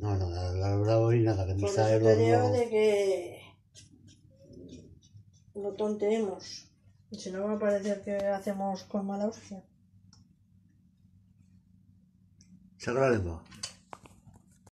No, no, la, la bravo y nada, que ni Por sabe eso te de que no tonteemos. Y Si no va a parecer que hacemos con mala hostia. Saca la lengua.